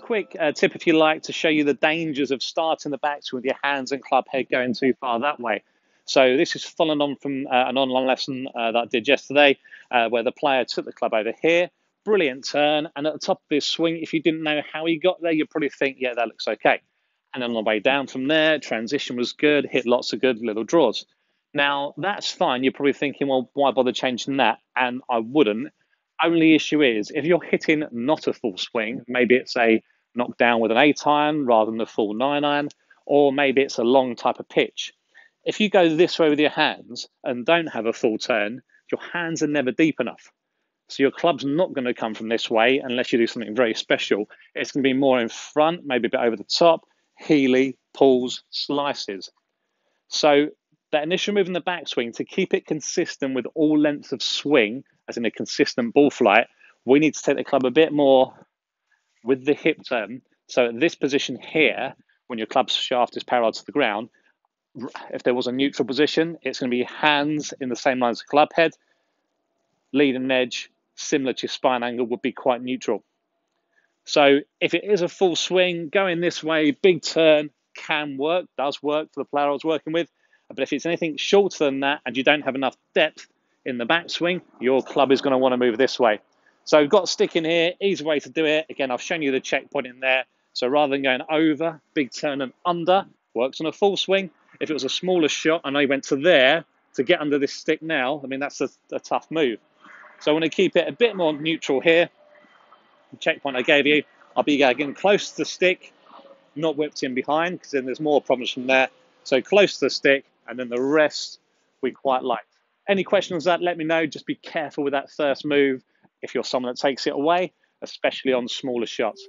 quick uh, tip, if you like, to show you the dangers of starting the backs with your hands and club head going too far that way. So this is following on from uh, an online lesson uh, that I did yesterday, uh, where the player took the club over here, brilliant turn, and at the top of his swing, if you didn't know how he got there, you'd probably think, yeah, that looks okay. And then on the way down from there, transition was good, hit lots of good little draws. Now, that's fine. You're probably thinking, well, why bother changing that? And I wouldn't. Only issue is if you're hitting not a full swing, maybe it's a knockdown with an eight iron rather than a full nine iron, or maybe it's a long type of pitch if you go this way with your hands and don't have a full turn, your hands are never deep enough. So your club's not going to come from this way unless you do something very special. It's going to be more in front, maybe a bit over the top, heely, pulls, slices. So that initial move in the backswing, to keep it consistent with all lengths of swing, as in a consistent ball flight, we need to take the club a bit more with the hip turn. So at this position here, when your club's shaft is parallel to the ground, if there was a neutral position, it's going to be hands in the same line as the club head. Leading edge, similar to your spine angle, would be quite neutral. So if it is a full swing, going this way, big turn can work, does work for the player I was working with. But if it's anything shorter than that and you don't have enough depth in the backswing, your club is going to want to move this way. So we've got stick in here, easy way to do it. Again, I've shown you the checkpoint in there. So rather than going over, big turn and under, works on a full swing. If it was a smaller shot and I went to there to get under this stick now, I mean, that's a, a tough move. So I want to keep it a bit more neutral here. The checkpoint I gave you, I'll be getting close to the stick, not whipped in behind, because then there's more problems from there. So close to the stick, and then the rest we quite like. Any questions on that, let me know. Just be careful with that first move if you're someone that takes it away, especially on smaller shots.